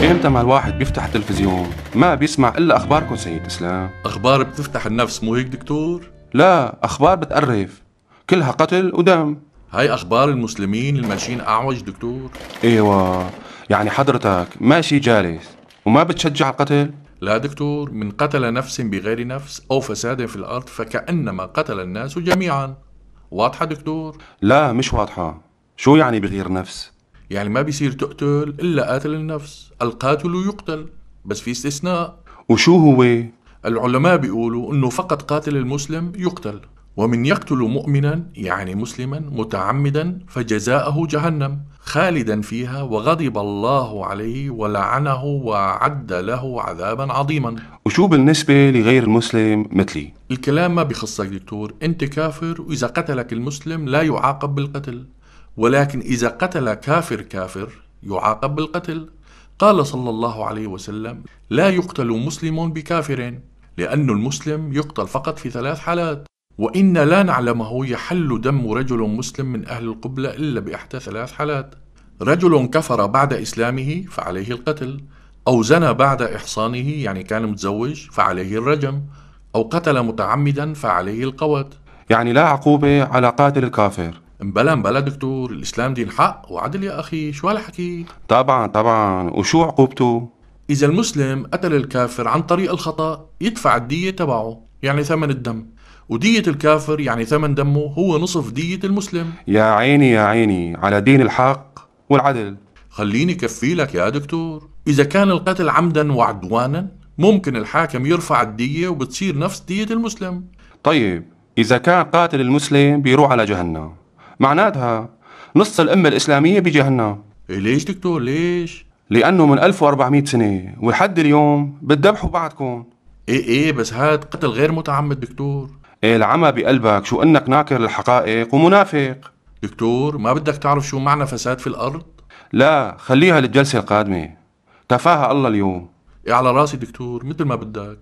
إمتى ما الواحد بيفتح التلفزيون؟ ما بيسمع إلا أخباركم سيد إسلام. أخبار بتفتح النفس مو هيك دكتور؟ لا أخبار بتقرف. كلها قتل ودم. هاي أخبار المسلمين الماشيين أعوج دكتور. إيوه. يعني حضرتك ماشي جالس وما بتشجع القتل؟ لا دكتور. من قتل نفس بغير نفس أو فساد في الأرض فكأنما قتل الناس جميعا. واضحة دكتور؟ لا مش واضحة. شو يعني بغير نفس؟ يعني ما بيصير تقتل إلا قاتل النفس. القاتل يقتل بس في استثناء. وشو هو؟ العلماء بيقولوا إنه فقط قاتل المسلم يقتل ومن يقتل مؤمنا يعني مسلما متعمدا فجزاءه جهنم خالدا فيها وغضب الله عليه ولعنه وعد له عذابا عظيما. وشو بالنسبة لغير المسلم مثلي؟ الكلام ما بخصك دكتور أنت كافر وإذا قتلك المسلم لا يعاقب بالقتل. ولكن إذا قتل كافر كافر يعاقب بالقتل. قال صلى الله عليه وسلم لا يقتل مسلم بكافر لأن المسلم يقتل فقط في ثلاث حالات. وإن لا نعلمه يحل دم رجل مسلم من أهل القبلة إلا بإحدى ثلاث حالات. رجل كفر بعد إسلامه فعليه القتل أو زنى بعد إحصانه يعني كان متزوج فعليه الرجم أو قتل متعمدا فعليه القوت يعني لا عقوبة على قاتل الكافر. مبلا مبلا دكتور الإسلام دين حق وعدل يا أخي شو هالحكي؟ طبعا طبعا. وشو عقوبته؟ إذا المسلم قتل الكافر عن طريق الخطأ يدفع الدية تبعه يعني ثمن الدم. ودية الكافر يعني ثمن دمه هو نصف دية المسلم. يا عيني يا عيني. على دين الحق والعدل. خليني كفي لك يا دكتور. إذا كان القتل عمدا وعدوانا ممكن الحاكم يرفع الدية وبتصير نفس دية المسلم. طيب إذا كان قاتل المسلم بيروح على جهنم. معناتها نص الأمة الإسلامية بجهنم. إيه ليش دكتور؟ ليش؟ لأنه من 1400 سنة ولحد اليوم بتذبحوا بعضكم. إيه إيه بس هاد قتل غير متعمد دكتور. إيه العمى بقلبك شو إنك ناكر للحقائق ومنافق. دكتور ما بدك تعرف شو معنى فساد في الأرض؟ لا خليها للجلسة القادمة. تفاهة الله اليوم. إيه على راسي دكتور مثل ما بدك.